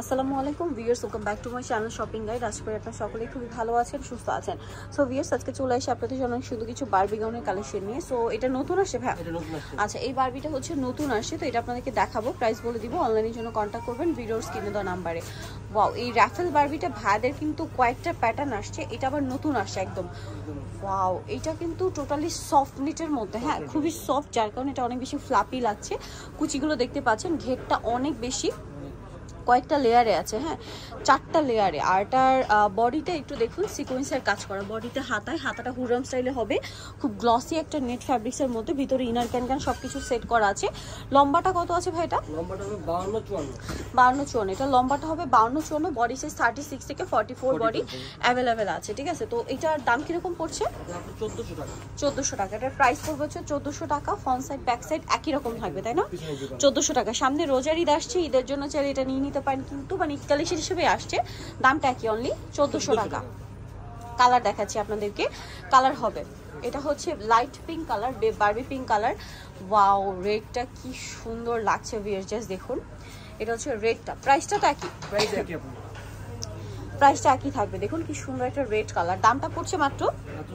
আসসালামু আলাইকুম viewers welcome back to my channel shopping guide আশা করি আপনারা সকলেই খুবই ভালো আছেন সুস্থ আছেন। সো ভিউয়ার্স আজকে চলে আসে আপনাদের জন্য শুধু কিছু বারবি গাউনের কালেকশন নিয়ে। সো এটা নতুন আসে ভাই এটা নতুন আসছে। আচ্ছা এই বারবিটা হচ্ছে নতুন আসছে তো এটা আপনাদেরকে দেখাবো প্রাইস বলে দিব অনলাইনের জন্য কন্ট্যাক্ট করবেন ভিডিওর স্ক্রিনে দেওয়া নাম্বারে ওয়াও এই র্যাফেল বারবিটা ভাইদের কিন্তু কয়েকটা প্যাটার্ন আসছে এটা আবার নতুন আসছে একদম। ওয়াও এটা কিন্তু টোটালি সফট নিটের মধ্যে হ্যাঁ খুবই সফট যার কারণে এটা অনেক বেশি ফ্লাপি লাগছে। কুচিগুলো দেখতে পাচ্ছেন ঘেরটা অনেক বেশি। কয়েকটা লেয়ারে আছে হ্যাঁ? চারটা লেয়ারে আর এটার বডিটা একটু দেখুন সিকোয়েন্সের কাজ করা। বডিতে হাতায় হাতাটা হুরাম স্টাইলে হবে। খুব গ্লসি একটা নেট ফ্যাব্রিক্সের মধ্যে ভিতরে ইনার ক্যান ক্যান সব কিছু সেট করা আছে। লম্বাটা কত আছে ভাই এটা? লম্বাটা হবে বাউন্ন চুয়ান্ন। এটা লম্বাটা হবে বাউন্ন চুয়ান্ন। বডি সাইজ থার্টি সিক্স থেকে ফর্টি ফোর বডি অ্যাভেলেবেল আছে ঠিক আছে? তো এটার দাম কীরকম পড়ছে? চোদ্দশো টাকা। এটার প্রাইস পড়বে হচ্ছে চোদ্দোশো টাকা। ফ্রন্ট সাইড ব্যাক সাইড একই রকম থাকবে তাই না? চোদ্দোশো টাকা। সামনে রোজার ঈদ আসছে। ঈদের জন্য চাইলে এটা নিয়ে নিতে পারেন কিন্তু মানে কালেকশন হিসেবে আসছে। দামটা কি অনলি চোদ্দোশো টাকা। কালার দেখাচ্ছি আপনাদেরকে। কালার হবে। এটা হচ্ছে light pink colour Barbie pink colour wow রেডটা কি সুন্দর লাগছে ভিয়ার জাস্ট দেখুন। এটা হচ্ছে রেডটা প্রাইসটা তো একই। প্রাইস একই প্রাইসটা একই থাকবে। দেখুন কি সুন্দর একটা রেড কালার দামটা পড়ছে মাত্র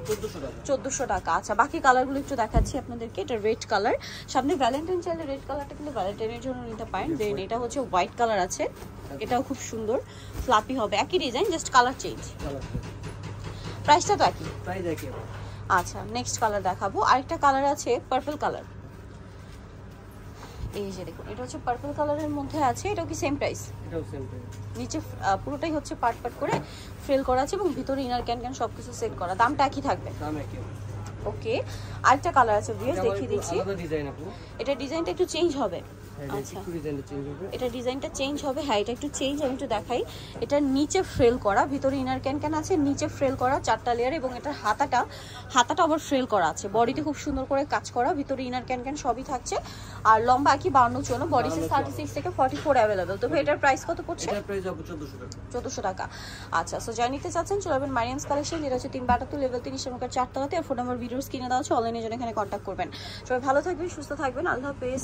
চোদ্দশো টাকা। চোদ্দোশো টাকা আচ্ছা বাকি কালারগুলো একটু দেখাচ্ছি আপনাদেরকে। এটা রেড কালার সামনে ভ্যালেন্টাইন চাইলে রেড কালারটা কিন্তু ভ্যালেন্টাইনের জন্য নিতে পারেন। দেন এটা হচ্ছে হোয়াইট কালার আছে। এটাও খুব সুন্দর। ফ্লাপি হবে। একই ডিজাইন জাস্ট কালার চেঞ্জ প্রাইসটা তো একই। প্রাইস একই আচ্ছা নেক্সট কালার দেখাবো। আরেকটা কালার আছে পার্পল কালার এই যে দেখুন এটা হচ্ছে পার্পল কালারের মধ্যে আছে এটাও কি সেম প্রাইস এটাও সেম প্রাইস নিচে পুরোটাই হচ্ছে পার্ট পার্ট করে ফ্রেল করা আছে এবং ভিতরে ইনার ক্যান ক্যান সবকিছু সেট করা। দামটা একই থাকবে। দাম একই। ওকে আরেকটা কালার আছে ভিউয়ার্স দেখিয়ে দিচ্ছি। আলাদা ডিজাইন আপু। এটা ডিজাইনটা একটু চেঞ্জ হবে। হ্যাঁ আচ্ছা। একটু ডিজাইনটা চেঞ্জ হবে। এটা ডিজাইনটা চেঞ্জ হবে। হ্যাঁ এটা একটু চেঞ্জ আমি একটু দেখাই। এটা নিচে ফ্রেল করা ভিতরে ইনার ক্যান ক্যান আছে নিচে ফ্রেল করা চারটা লেয়ার এবং এটার হাতাটা হাতাটা আবার ফ্রেল করা আছে। বডিতে খুব সুন্দর করে কাজ করা ভিতরে ইনার ক্যান ক্যান সবই থাকছে। আর লম্বা একই বাউন্ন চুয়ান্ন বডি সাইজ থার্টি সিক্স থেকে ফর্টি ফোর অ্যাভেলেবেল তবে এটার প্রাইস কত পড়ছে? চোদ্দশো টাকা। আচ্ছা সো যা নিতে চাচ্ছেন চলে যাবেন মারিয়ামস কালেকশন যেটা হচ্ছে তিন বাটাত্তর লেভেল তিরিশ নৌকার চারতলাতে ফোন নাম্বার ভিডিওস কিনে দেওয়া হচ্ছে অনলাইনের জন্য এখানে কন্ট্যাক্ট করবেন। সবাই ভালো থাকবেন, সুস্থ থাকবেন। আল্লাহ হাফেজ।